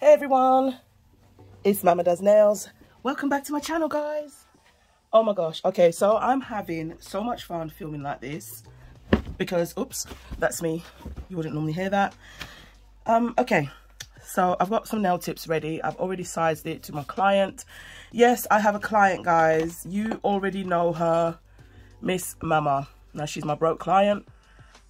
Hey everyone, it's Mama Does Nails. Welcome back to my channel, guys. Oh my gosh. Okay, so I'm having so much fun filming like this because, oops, that's me. You wouldn't normally hear that. Um, okay, so I've got some nail tips ready. I've already sized it to my client. Yes, I have a client, guys. You already know her, Miss Mama. Now, she's my broke client,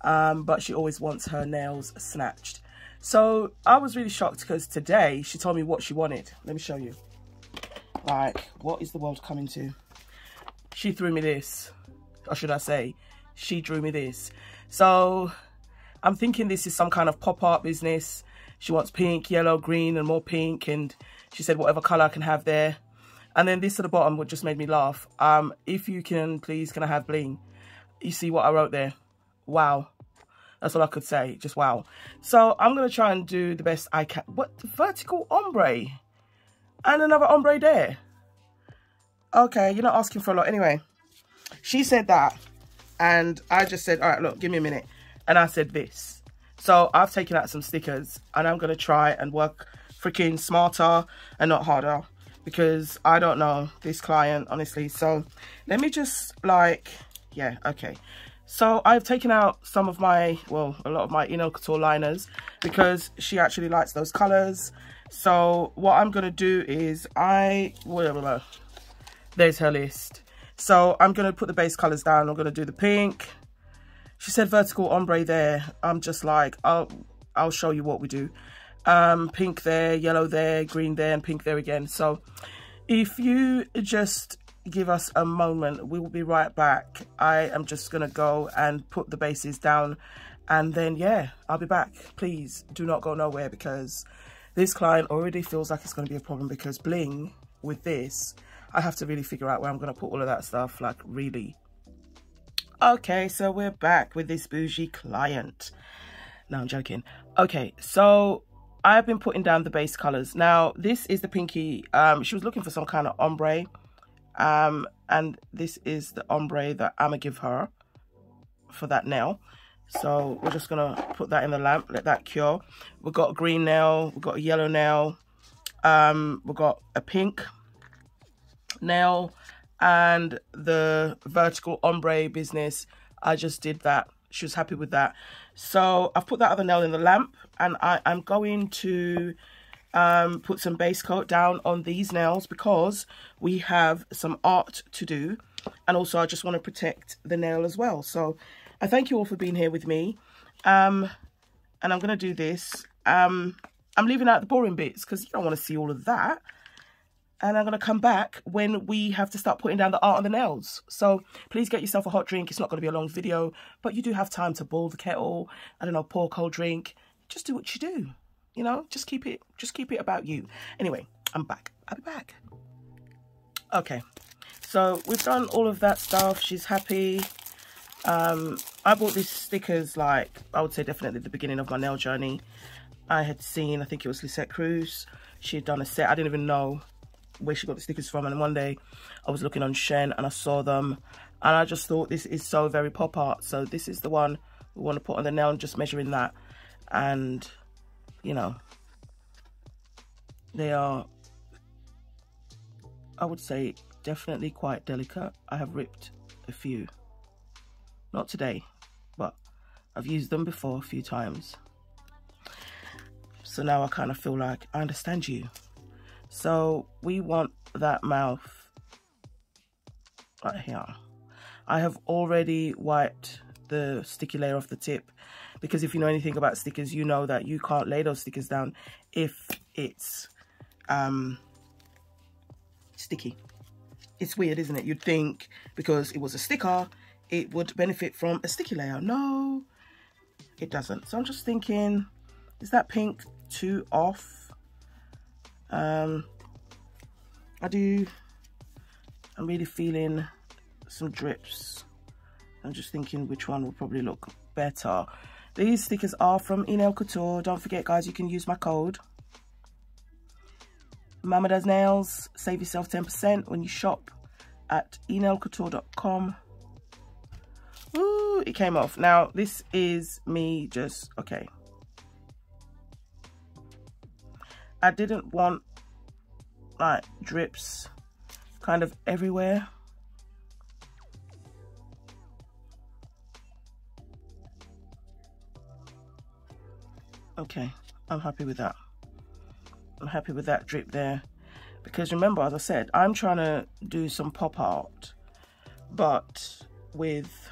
um, but she always wants her nails snatched. So I was really shocked because today she told me what she wanted. Let me show you. Like, what is the world coming to? She threw me this. Or should I say, she drew me this. So I'm thinking this is some kind of pop art business. She wants pink, yellow, green, and more pink. And she said whatever color I can have there. And then this at the bottom, what just made me laugh. Um, if you can, please, can I have bling? You see what I wrote there? Wow. That's all I could say. Just wow. So I'm going to try and do the best I can. What? Vertical ombre. And another ombre there. Okay, you're not asking for a lot. Anyway, she said that. And I just said, all right, look, give me a minute. And I said this. So I've taken out some stickers. And I'm going to try and work freaking smarter and not harder. Because I don't know this client, honestly. So let me just like, yeah, okay. So I've taken out some of my, well, a lot of my ENail Couture liners because she actually likes those colors. So what I'm going to do is I, whatever, there's her list. So I'm going to put the base colors down. I'm going to do the pink. She said vertical ombre there. I'm just like, I'll, I'll show you what we do. Um, pink there, yellow there, green there, and pink there again. So if you just give us a moment. We will be right back. I am just to go and put the bases down. And then, yeah, I'll be back. Please do not go nowhere because this client already feels like it's going to be a problem because bling with this, I have to really figure out where I'm going to put all of that stuff, like really. Okay, so we're back with this bougie client. No, I'm joking. Okay, so I've been putting down the base colors. Now, this is the pinky. Um, she was looking for some kind of ombre. Um, and this is the ombre that I'm to give her for that nail. So we're just to put that in the lamp, let that cure. We've got a green nail, we've got a yellow nail, um, we've got a pink nail, and the vertical ombre business, I just did that. She was happy with that. So I've put that other nail in the lamp, and I, I'm going to um, put some base coat down on these nails because we have some art to do. And also I just want to protect the nail as well. So I thank you all for being here with me. Um, and I'm going to do this. Um, I'm leaving out the boring bits because you don't want to see all of that. And I'm going to come back when we have to start putting down the art on the nails. So please get yourself a hot drink. It's not going to be a long video, but you do have time to boil the kettle. I don't know, pour a cold drink. Just do what you do. You know, just keep it, just keep it about you. Anyway, I'm back. I'll be back. Okay, so we've done all of that stuff. She's happy. Um, I bought these stickers like, I would say definitely the beginning of my nail journey. I had seen, I think it was Lisette Cruz. She had done a set. I didn't even know where she got the stickers from. And one day I was looking on Shein and I saw them. And I just thought this is so very pop art. So this is the one we want to put on the nail and just measuring that. And you know, they are, I would say, definitely quite delicate. I have ripped a few. Not today, but I've used them before a few times. So now I kind of feel like I understand you. So we want that mouth right here. I have already wiped the sticky layer off the tip. Because if you know anything about stickers you know that you can't lay those stickers down if it's um, sticky. It's weird isn't it? You'd think because it was a sticker it would benefit from a sticky layer. No it doesn't. So I'm just thinking is that pink too off? Um, I do. I'm really feeling some drips I'm just thinking which one will probably look better these stickers are from ENail Couture. Don't forget, guys, you can use my code. Mama Does Nails. Save yourself 10% when you shop at enailcouture.com. Ooh, it came off. Now, this is me just, okay. I didn't want like drips kind of everywhere. Okay, I'm happy with that. I'm happy with that drip there. Because remember, as I said, I'm trying to do some pop art, but with,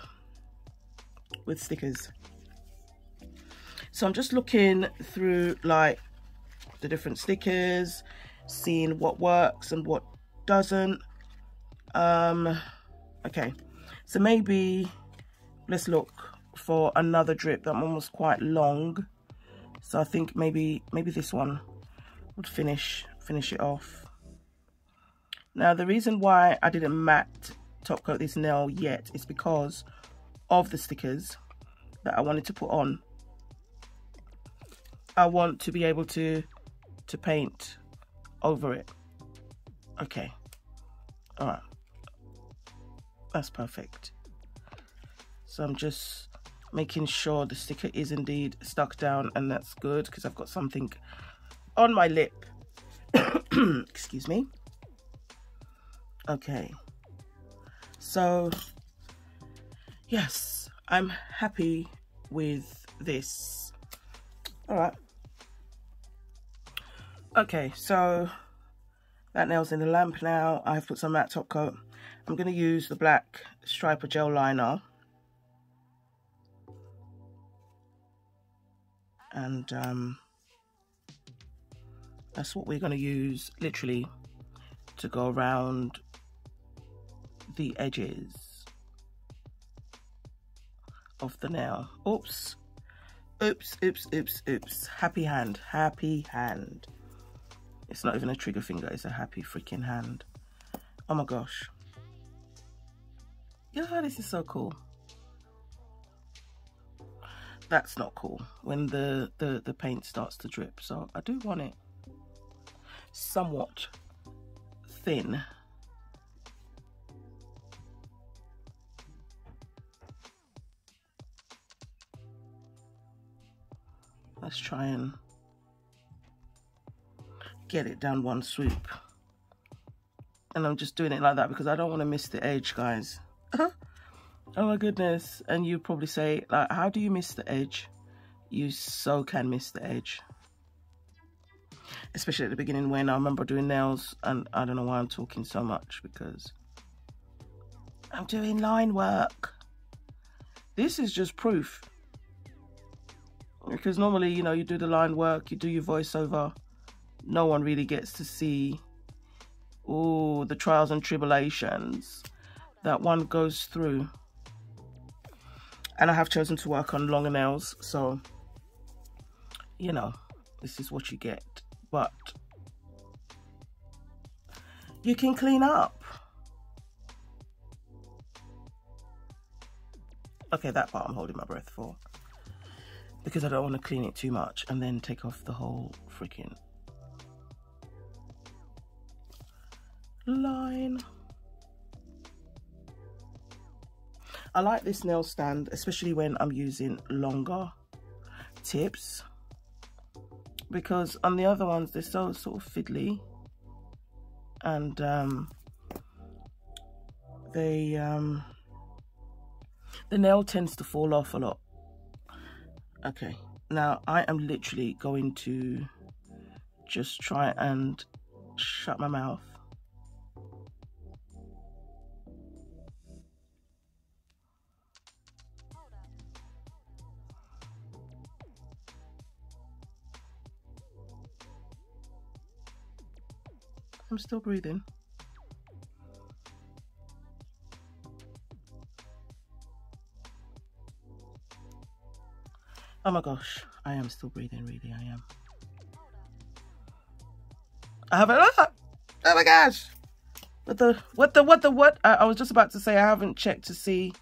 with stickers. So I'm just looking through like the different stickers, seeing what works and what doesn't. Um, okay, so maybe let's look for another drip that one was quite long. So I think maybe maybe this one would finish finish it off. Now the reason why I didn't matte top coat this nail yet is because of the stickers that I wanted to put on. I want to be able to to paint over it. Okay. All right. That's perfect. So I'm just making sure the sticker is indeed stuck down and that's good because I've got something on my lip. Excuse me. Okay. So, yes, I'm happy with this. All right. Okay, so that nail's in the lamp now. I've put some matte top coat. I'm going to use the black striper gel liner. And um, that's what we're going to use literally to go around the edges of the nail. Oops. Oops, oops, oops, oops. Happy hand, happy hand. It's not even a trigger finger, it's a happy freaking hand. Oh my gosh. Yeah, this is so cool. That's not cool when the, the, the paint starts to drip. So I do want it somewhat thin. Let's try and get it down one swoop. And I'm just doing it like that because I don't want to miss the edge, guys. oh my goodness. And you probably say, like, how do you miss the edge? You so can miss the edge. Especially at the beginning when I remember doing nails and I don't know why I'm talking so much because I'm doing line work. This is just proof. Because normally, you know, you do the line work, you do your voiceover, no one really gets to see all the trials and tribulations that one goes through. And I have chosen to work on longer nails, so, you know, this is what you get. But you can clean up. Okay, that part I'm holding my breath for. Because I don't want to clean it too much and then take off the whole freaking line. I like this nail stand, especially when I'm using longer tips because on the other ones they're so sort of fiddly and um, they um, the nail tends to fall off a lot. Okay now I am literally going to just try and shut my mouth I'm still breathing. Oh my gosh, I am still breathing, really, I am. I haven't, oh, ah! oh my gosh. What the, what the, what the, what? I, I was just about to say I haven't checked to see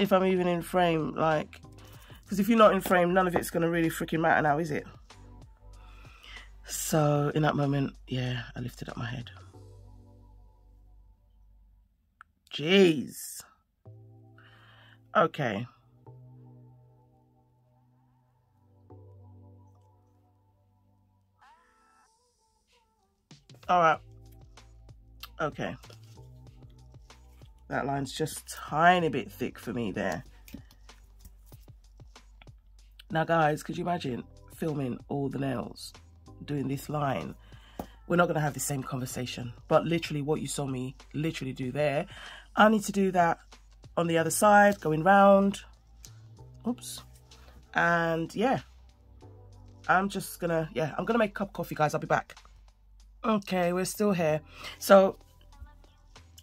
if I'm even in frame, like, because if you're not in frame, none of it's going to really freaking matter now, is it? So in that moment, yeah, I lifted up my head. Jeez. Okay. All right. Okay. That line's just tiny bit thick for me there. Now, guys, could you imagine filming all the nails? Doing this line? We're not going to have the same conversation, but literally what you saw me literally do there, I need to do that on the other side, going round. Oops. And yeah, I'm just gonna, yeah, I'm gonna make a cup of coffee, guys. I'll be back. Okay, we're still here. So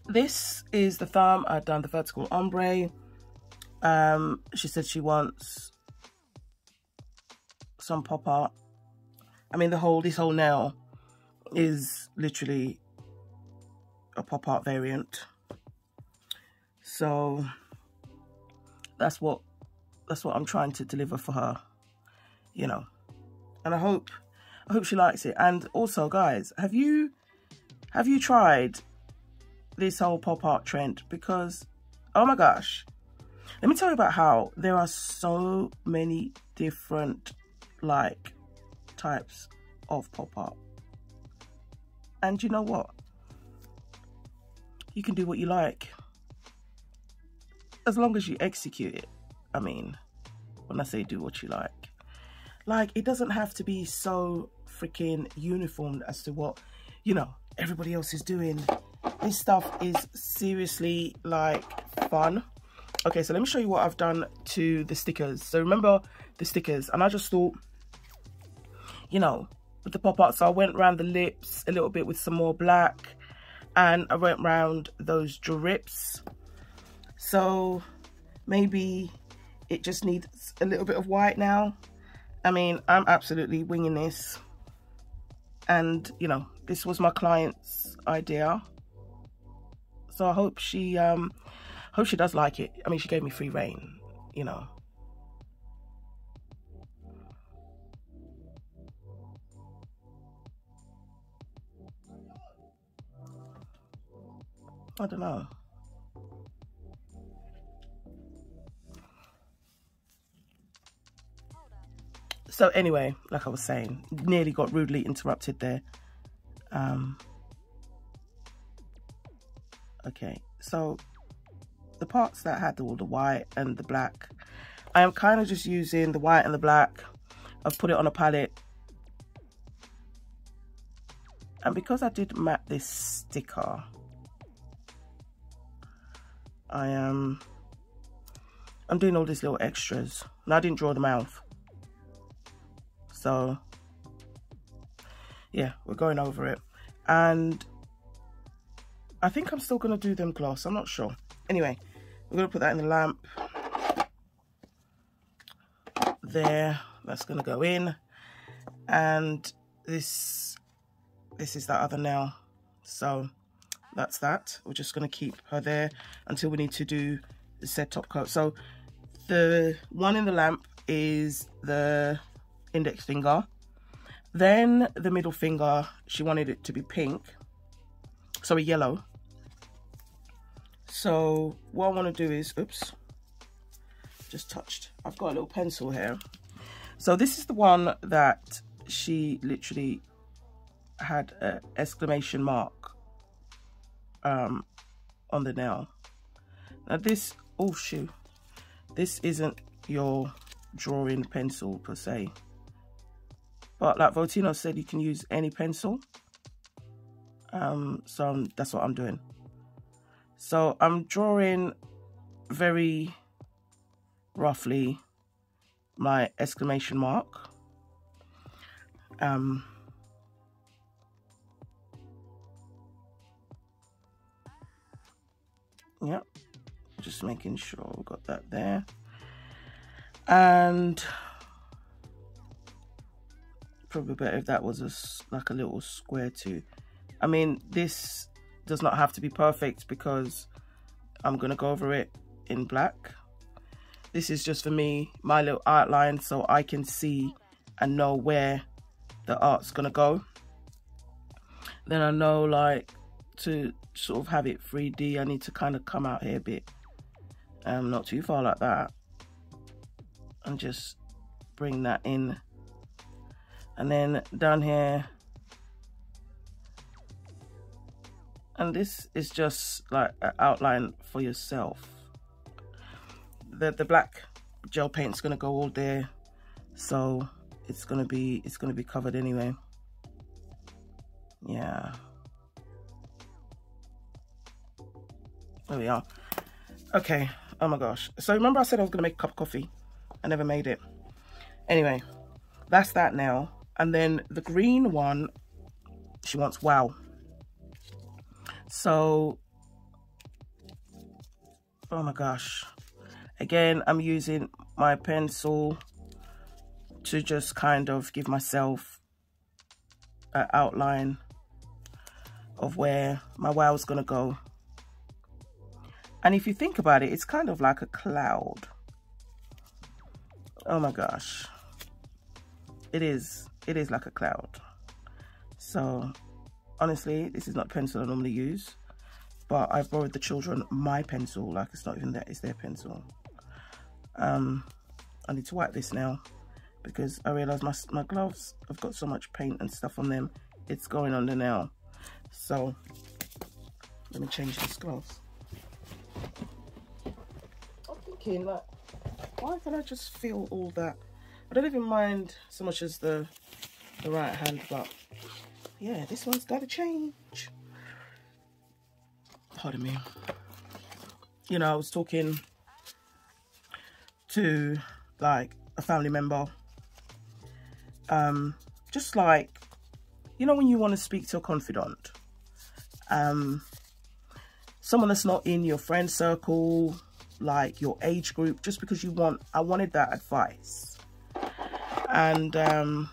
this is the thumb. I've done the vertical ombre. Um, she said she wants some pop art. I mean, the whole, this whole nail is literally a pop art variant. So that's what, that's what I'm trying to deliver for her, you know, and I hope, I hope she likes it. And also guys, have you, have you tried this whole pop art trend? Because, oh my gosh, let me tell you about how there are so many different like types of pop-up. And you know what? You can do what you like. As long as you execute it. I mean, when I say do what you like. Like, it doesn't have to be so freaking uniformed as to what, you know, everybody else is doing. This stuff is seriously, like, fun. Okay, so let me show you what I've done to the stickers. So remember the stickers, and I just thought you know, with the pop art. So I went around the lips a little bit with some more black and I went around those drips. So maybe it just needs a little bit of white now. I mean, I'm absolutely winging this. And, you know, this was my client's idea. So I hope she, um, hope she does like it. I mean, she gave me free reign, you know. I don't know. So anyway, like I was saying, nearly got rudely interrupted there. Um, okay, so the parts that had all the white and the black, I am kind of just using the white and the black. I've put it on a palette. And because I did map this sticker, I am um, I'm doing all these little extras. And I didn't draw the mouth. So yeah we're going over it. And I think I'm still gonna do them gloss. I'm not sure. Anyway we're gonna put that in the lamp. There that's gonna go in. And this this is that other nail. So that's that. We're just going to keep her there until we need to do the set top coat. So the one in the lamp is the index finger. Then the middle finger she wanted it to be pink. Sorry yellow. So what I want to do is oops just touched. I've got a little pencil here. So this is the one that she literally had an exclamation mark um, on the nail. Now this, oh shoot, this isn't your drawing pencil per se. But like Votino said, you can use any pencil. Um, so I'm, that's what I'm doing. So I'm drawing very roughly my exclamation mark. Um, Yep. Just making sure we got that there. And probably better if that was a, like a little square too. I mean, this does not have to be perfect because I'm going to go over it in black. This is just for me, my little outline, so I can see and know where the art's going to go. Then I know like to sort of have it 3D, I need to kind of come out here a bit. Um, not too far like that. And just bring that in. And then down here, and this is just like an outline for yourself the the black gel paint is going to go all there so it's going to be it's going to be covered anyway yeah there we are. Okay. Oh my gosh. So remember i said i was gonna make a cup of coffee? I never made it. Anyway that's that now. And then the green one she wants wow. So oh my gosh. Again i'm using my pencil to just kind of give myself an outline of where my wow is going to go and if you think about it, it's kind of like a cloud. Oh my gosh. It is. It is like a cloud. So, honestly, this is not pencil I normally use. But I've borrowed the children my pencil. Like, it's not even that. It's their pencil. Um, I need to wipe this now. Because I realise my, my gloves have got so much paint and stuff on them. It's going on the nail. So, let me change these gloves thinking like why can I just feel all that? I don't even mind so much as the the right hand but yeah this one's got to change. Pardon me. You know I was talking to like a family member. Um just like you know when you want to speak to a confidant? Um someone that's not in your friend circle like your age group just because you want i wanted that advice. And um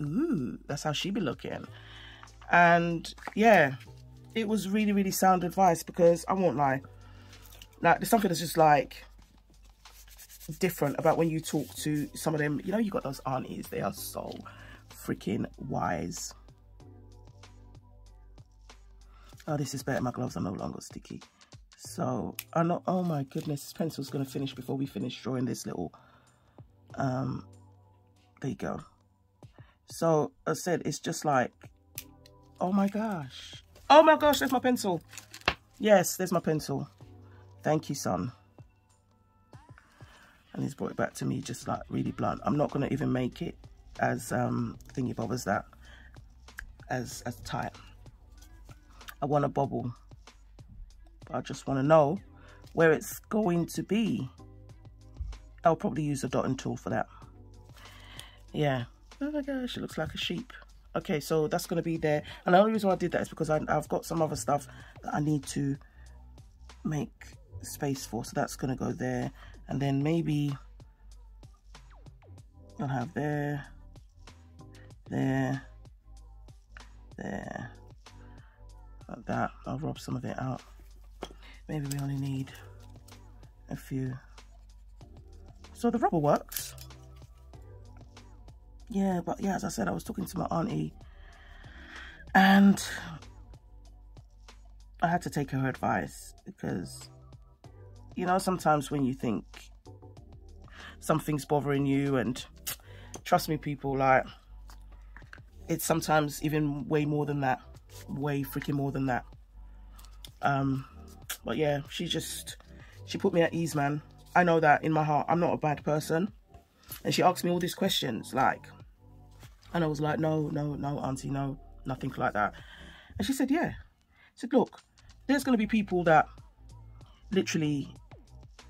ooh that's how she be looking. And yeah it was really really sound advice because i won't lie like there's something that's just like different about when you talk to some of them. You know you got those aunties they are so freaking wise oh this is better my gloves are no longer sticky so I know, oh my goodness, this pencil's going to finish before we finish drawing this little, um, there you go. So I said, it's just like, oh my gosh. Oh my gosh, there's my pencil. Yes, there's my pencil. Thank you, son. And he's brought it back to me just like really blunt. I'm not going to even make it as um, thingy bobbers that, as, as tight. I want a bobble I just want to know where it's going to be. I'll probably use a dotting tool for that. Yeah. Oh my gosh, it looks like a sheep. Okay, so that's going to be there. And the only reason I did that is because I, I've got some other stuff that I need to make space for. So that's going to go there. And then maybe I'll have there, there, there, like that. I'll rub some of it out. Maybe we only need a few. So the rubber works. Yeah but yeah as i said i was talking to my auntie and i had to take her advice because you know sometimes when you think something's bothering you and trust me people like it's sometimes even way more than that way freaking more than that um but yeah, she just, she put me at ease, man. I know that in my heart, I'm not a bad person. And she asked me all these questions, like, and I was like, no, no, no, auntie, no, nothing like that. And she said, yeah. She said, look, there's going to be people that literally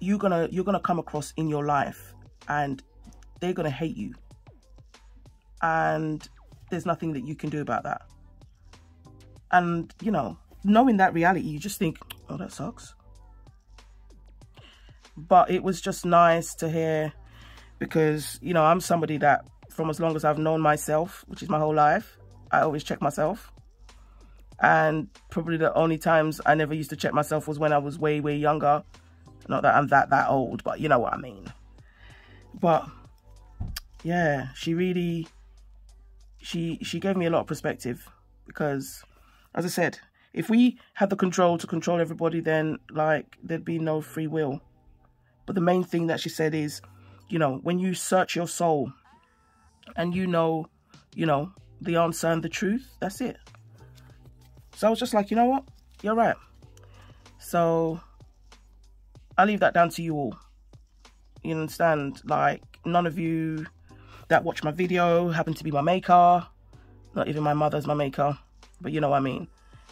you're going to, you're going to come across in your life and they're going to hate you. And there's nothing that you can do about that. And, you know, knowing that reality, you just think, oh, that sucks. But it was just nice to hear because, you know, I'm somebody that from as long as I've known myself, which is my whole life, I always check myself. And probably the only times I never used to check myself was when I was way, way younger. Not that I'm that, that old, but you know what I mean. But yeah, she really, she, she gave me a lot of perspective because as I said, if we had the control to control everybody, then like there'd be no free will. But the main thing that she said is, you know, when you search your soul and you know, you know, the answer and the truth, that's it. So I was just like, you know what? you're right. So I leave that down to you all. You understand? Like none of you that watch my video happen to be my maker. Not even my mother's my maker, but you know what I mean.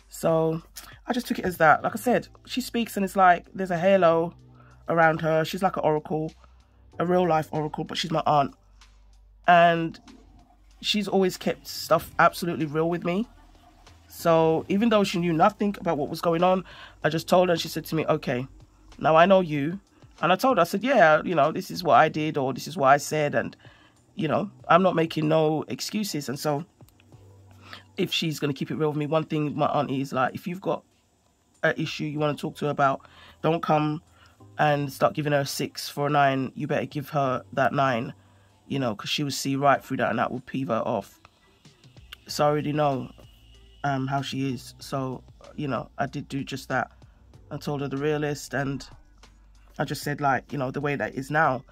So I just took it as that. Like I said, she speaks and it's like there's a halo around her. She's like an oracle, a real life oracle, but she's my aunt. And she's always kept stuff absolutely real with me. So even though she knew nothing about what was going on, I just told her and she said to me, okay, now I know you. And I told her, I said, yeah, you know, this is what I did or this is what I said. And, you know, I'm not making no excuses. And so if she's going to keep it real with me, one thing my auntie is like, if you've got an issue you want to talk to her about, don't come and start giving her a six for a nine. You better give her that nine, you know, because she will see right through that and that will peeve her off. So I already know um, how she is. So, you know, I did do just that. I told her the realist and I just said like, you know, the way that is now.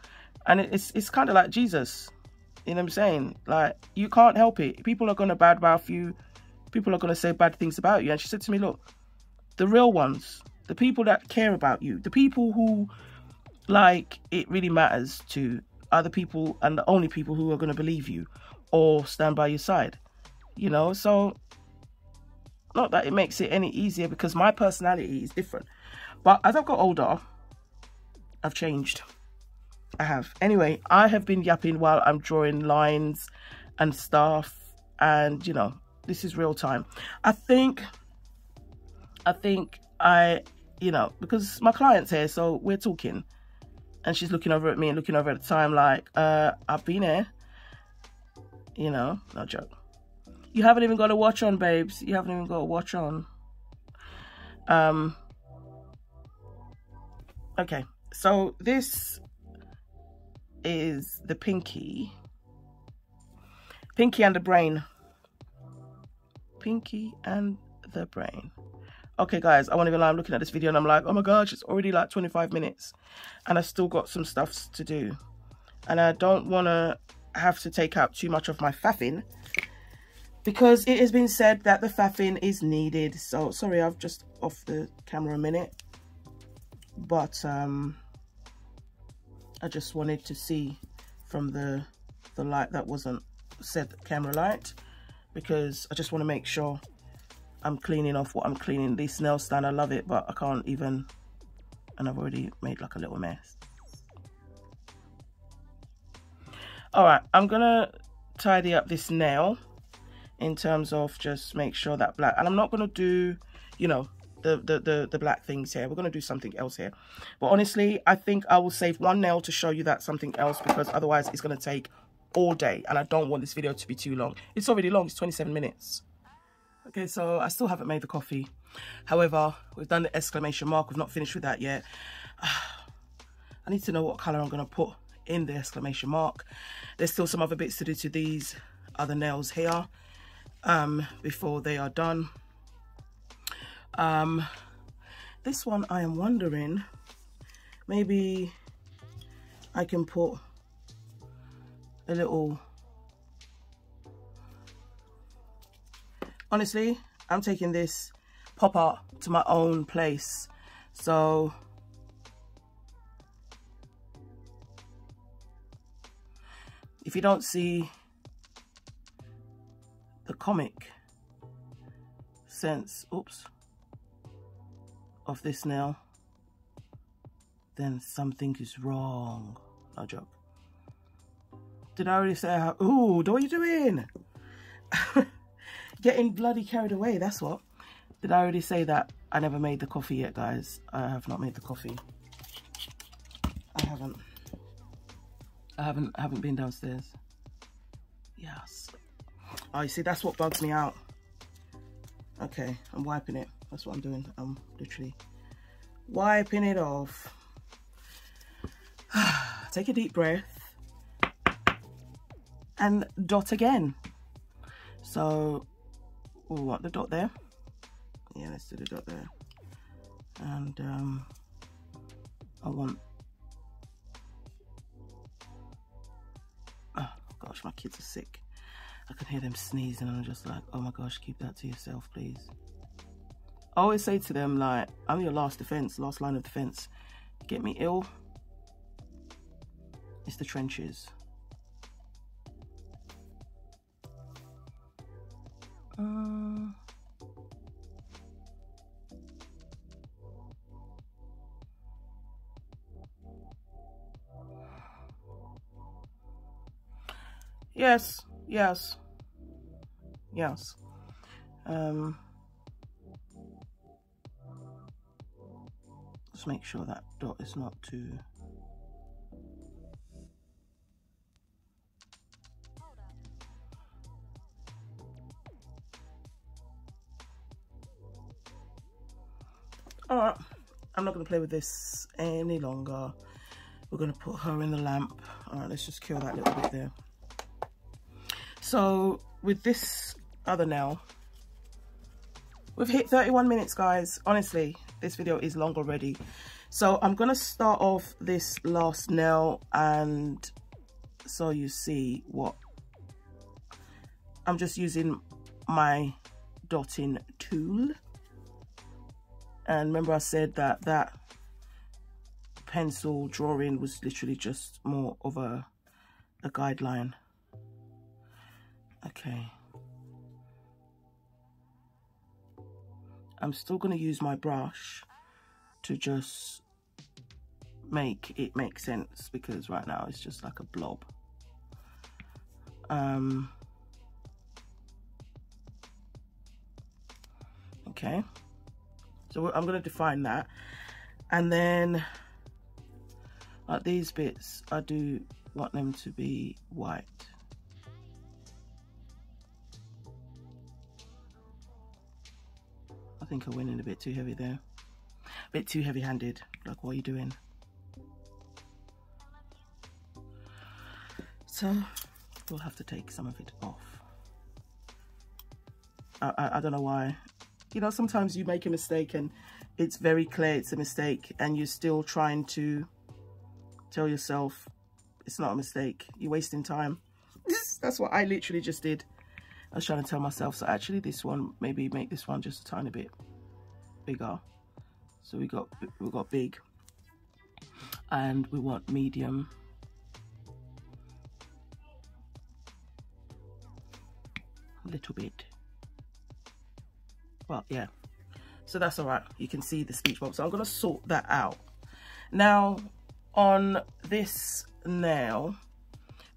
And it's it's kind of like Jesus. You know what I'm saying? Like, you can't help it. People are going to badmouth you. People are going to say bad things about you. And she said to me, look, the real ones, the people that care about you, the people who, like, it really matters to, are the people and the only people who are going to believe you or stand by your side. You know, so not that it makes it any easier because my personality is different. But as I've got older, I've changed. I have. Anyway, I have been yapping while I'm drawing lines and stuff. And, you know, this is real time. I think, I think I, you know, because my client's here, so we're talking. And she's looking over at me and looking over at the time like, uh, I've been here. You know, no joke. You haven't even got a watch on, babes. You haven't even got a watch on. Um. Okay, so this is the pinky. Pinky and the brain. Pinky and the brain. Okay, guys, I want to be I'm looking at this video and I'm like, oh my gosh, it's already like 25 minutes. And I still got some stuff to do. And I don't want to have to take out too much of my faffing because it has been said that the faffing is needed. So, sorry, I've just off the camera a minute. But, um, I just wanted to see from the, the light that wasn't said camera light because I just want to make sure I'm cleaning off what I'm cleaning. This nail stand, I love it, but I can't even, and I've already made like a little mess. All right, I'm gonna tidy up this nail in terms of just make sure that black, and I'm not gonna do, you know, the, the, the, the black things here. We're going to do something else here. But honestly, I think I will save one nail to show you that something else because otherwise it's going to take all day. And I don't want this video to be too long. It's already long. It's 27 minutes. Okay, so I still haven't made the coffee. However, we've done the exclamation mark. We've not finished with that yet. I need to know what colour I'm going to put in the exclamation mark. There's still some other bits to do to these other nails here um, before they are done. Um, this one I am wondering, maybe I can put a little, honestly, I'm taking this pop art to my own place. So if you don't see the comic sense, oops, of this nail, then something is wrong. No joke. Did I already say? Ooh, what are you doing? Getting bloody carried away, that's what. Did I already say that I never made the coffee yet, guys? I have not made the coffee. I haven't. I haven't I haven't been downstairs. Yes. Oh, you see, that's what bugs me out. Okay, I'm wiping it. That's what I'm doing. I'm literally wiping it off. Take a deep breath and dot again. So, want the dot there. Yeah, let's do the dot there. And um, I want, oh gosh, my kids are sick. I can hear them sneezing and I'm just like, oh my gosh, keep that to yourself, please. I always say to them, like, I'm your last defense, last line of defense. Get me ill, it's the trenches. Uh, yes, yes, yes. Um, Let's make sure that dot is not too all right i'm not going to play with this any longer. We're going to put her in the lamp. All right let's just kill that little bit there. So with this other nail we've hit 31 minutes guys honestly this video is long already. So i'm gonna start off this last nail and so you see what i'm just using my dotting tool. And remember i said that that pencil drawing was literally just more of a a guideline. Okay I'm still going to use my brush to just make it make sense because right now it's just like a blob. Um, okay, so I'm going to define that. And then like these bits, I do want them to be white. Think I went in a bit too heavy there. A bit too heavy-handed. Like, what are you doing? So, we'll have to take some of it off. I, I, I don't know why. You know, sometimes you make a mistake and it's very clear it's a mistake and you're still trying to tell yourself it's not a mistake. You're wasting time. That's what I literally just did. I was trying to tell myself, so actually this one, maybe make this one just a tiny bit bigger. So we got we got big, and we want medium. A little bit. Well, yeah. So that's all right. You can see the speech bubble. So I'm gonna sort that out. Now, on this nail,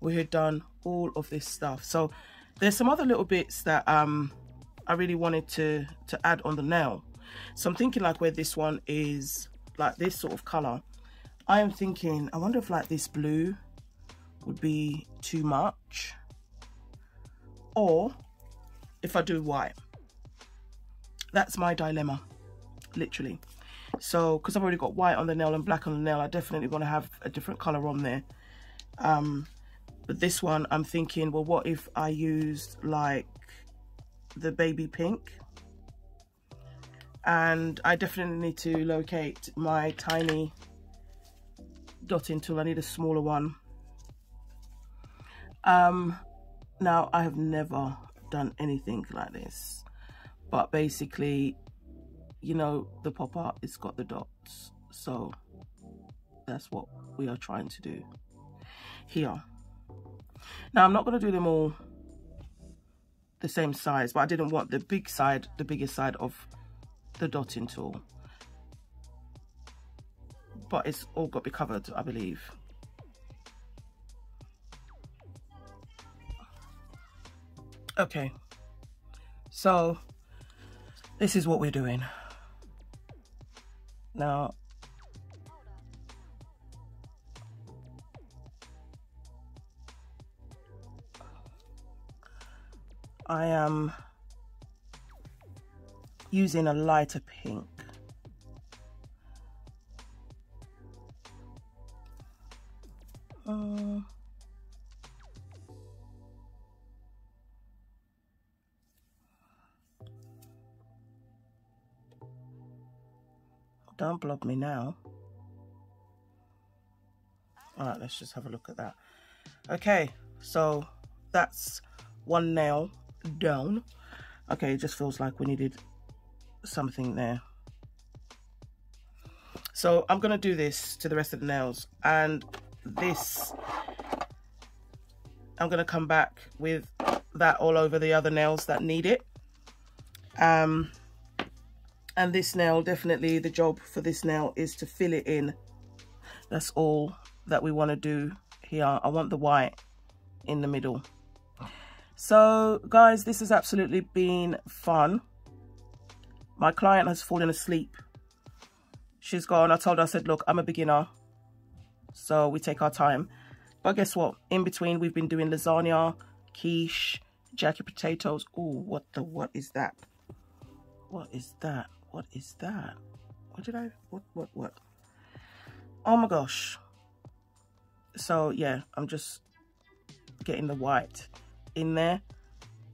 we had done all of this stuff. So there's some other little bits that um I really wanted to to add on the nail. So I'm thinking like where this one is like this sort of color. I am thinking I wonder if like this blue would be too much or if I do white. That's my dilemma literally. So because I've already got white on the nail and black on the nail I definitely want to have a different color on there. Um but this one, I'm thinking, well, what if I used like the baby pink? And I definitely need to locate my tiny dotting tool. I need a smaller one. Um, now, I have never done anything like this. But basically, you know, the pop art, it's got the dots. So that's what we are trying to do here. Now, I'm not going to do them all the same size, but I didn't want the big side, the biggest side of the dotting tool. But it's all got to be covered, I believe. Okay, so this is what we're doing. Now, I am using a lighter pink. Uh, don't block me now. All right, let's just have a look at that. Okay, so that's one nail down okay it just feels like we needed something there. So I'm going to do this to the rest of the nails. And this, I'm going to come back with that all over the other nails that need it. Um, and this nail, definitely the job for this nail is to fill it in. That's all that we want to do here. I want the white in the middle. So guys, this has absolutely been fun. My client has fallen asleep. She's gone. I told her, I said, look, I'm a beginner. So we take our time. But guess what? In between, we've been doing lasagna, quiche, jacket potatoes. Oh, what the, what is that? What is that? What is that? What did I, what, what, what? Oh my gosh. So yeah, I'm just getting the white in there.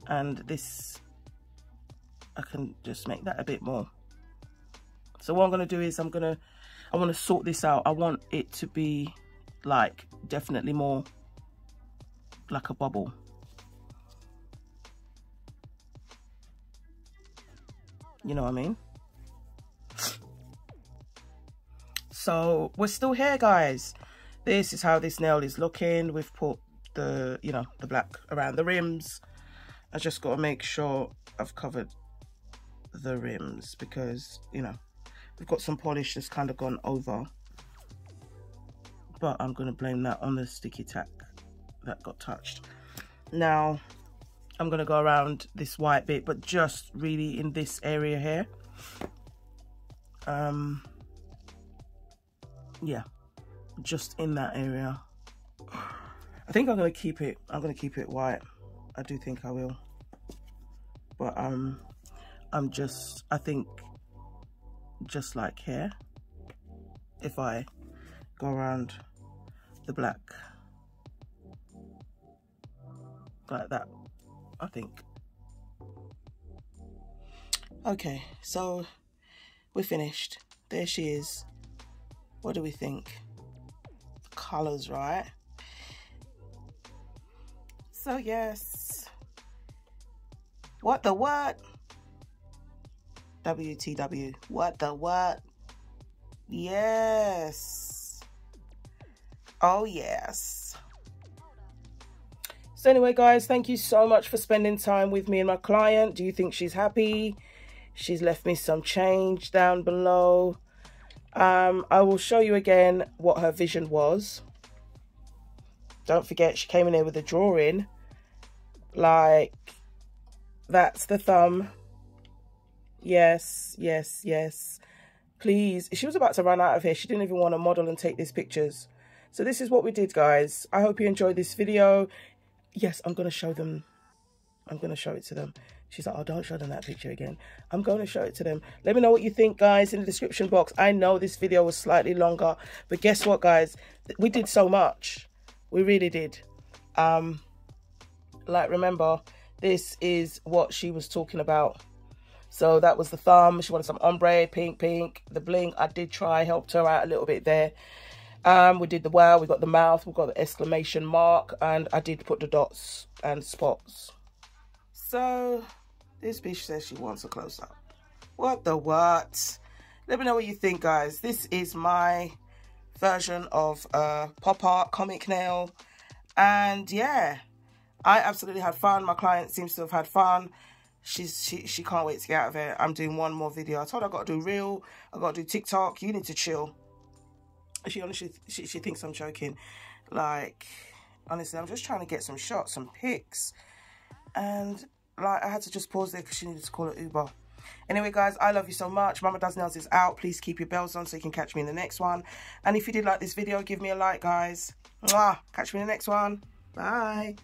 And this, I can just make that a bit more. So what I'm going to do is I'm going to, I want to sort this out. I want it to be like definitely more like a bubble. You know what I mean? So we're still here, guys. This is how this nail is looking. We've put the, you know, the black around the rims. I just got to make sure I've covered the rims because, you know, we've got some polish that's kind of gone over. But I'm going to blame that on the sticky tack that got touched. Now, I'm going to go around this white bit, but just really in this area here. Um, yeah, just in that area. I think I'm going to keep it, I'm going to keep it white. I do think I will. But um, I'm just, I think, just like here, if I go around the black like that I think. Okay, so we're finished. There she is. What do we think? Colors, right? So yes. What the what? WTW. What the what? Yes. Oh yes. So anyway, guys, thank you so much for spending time with me and my client. Do you think she's happy? She's left me some change down below. Um, I will show you again what her vision was. Don't forget, she came in here with a drawing. Like, that's the thumb. Yes, yes, yes. Please. She was about to run out of here. She didn't even want to model and take these pictures. So this is what we did, guys. I hope you enjoyed this video yes, I'm going to show them. I'm going to show it to them. She's like, oh, don't show them that picture again. I'm going to show it to them. Let me know what you think, guys, in the description box. I know this video was slightly longer, but guess what, guys? We did so much. We really did. Um, like, remember, this is what she was talking about. So that was the thumb. She wanted some ombre, pink, pink. The bling, I did try, helped her out a little bit there. Um, we did the wow, we got the mouth, we got the exclamation mark, and I did put the dots and spots. So, this bitch says she wants a close-up. What the what? Let me know what you think, guys. This is my version of uh, pop art comic nail. And yeah, I absolutely had fun. My client seems to have had fun. She's she she can't wait to get out of it. I'm doing one more video. I told her I got to do reel. I got to do TikTok. You need to chill she honestly she, she thinks i'm joking like honestly i'm just trying to get some shots some pics and like i had to just pause there because she needed to call it uber anyway guys i love you so much mama does nails is out please keep your bells on so you can catch me in the next one and if you did like this video give me a like guys Mwah! catch me in the next one bye